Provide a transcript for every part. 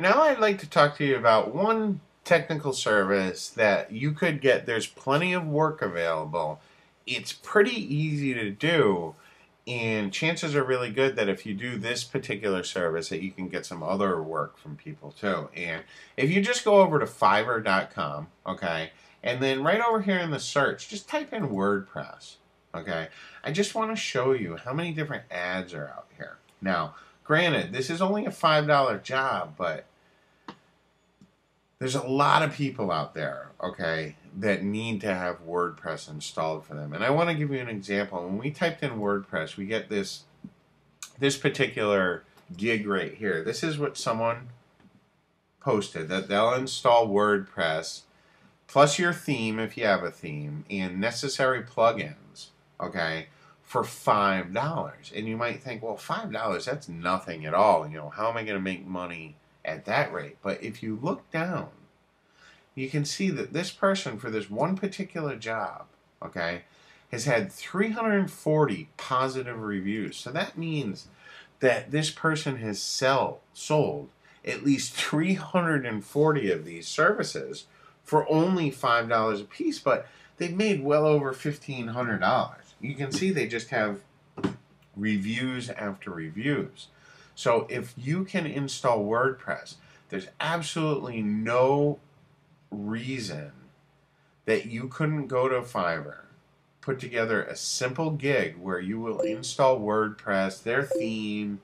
now I'd like to talk to you about one technical service that you could get. There's plenty of work available. It's pretty easy to do, and chances are really good that if you do this particular service that you can get some other work from people too. And if you just go over to fiverr.com, okay, and then right over here in the search, just type in WordPress, okay? I just want to show you how many different ads are out here. Now, granted, this is only a $5 job, but there's a lot of people out there, okay, that need to have WordPress installed for them. And I want to give you an example. When we typed in WordPress, we get this this particular gig right here. This is what someone posted that they'll install WordPress plus your theme if you have a theme and necessary plugins, okay, for five dollars. And you might think, well, five dollars that's nothing at all. You know, how am I going to make money at that rate. But if you look down, you can see that this person for this one particular job, okay, has had 340 positive reviews. So that means that this person has sell sold at least 340 of these services for only $5 a piece, but they've made well over $1,500. You can see they just have reviews after reviews. So if you can install WordPress, there's absolutely no reason that you couldn't go to Fiverr, put together a simple gig where you will install WordPress, their theme,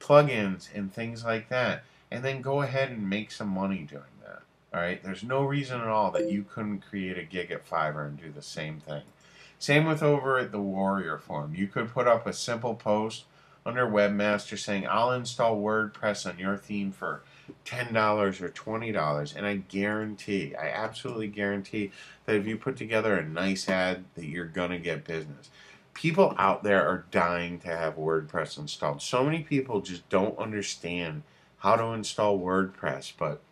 plugins, and things like that, and then go ahead and make some money doing that. All right, there's no reason at all that you couldn't create a gig at Fiverr and do the same thing. Same with over at the Warrior Forum. You could put up a simple post under Webmaster saying, I'll install WordPress on your theme for $10 or $20. And I guarantee, I absolutely guarantee that if you put together a nice ad, that you're going to get business. People out there are dying to have WordPress installed. So many people just don't understand how to install WordPress, but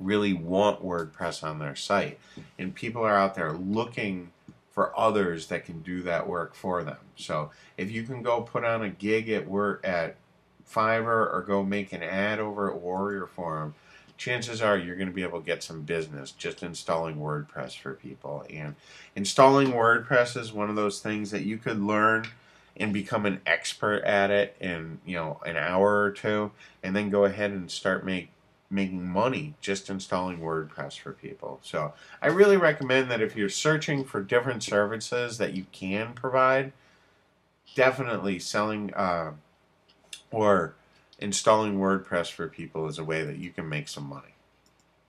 really want WordPress on their site. And people are out there looking for others that can do that work for them. So if you can go put on a gig at work at Fiverr or go make an ad over at Warrior Forum, chances are you're going to be able to get some business just installing WordPress for people. And installing WordPress is one of those things that you could learn and become an expert at it in you know an hour or two, and then go ahead and start make making money just installing WordPress for people. So I really recommend that if you're searching for different services that you can provide, definitely selling uh, or installing WordPress for people is a way that you can make some money.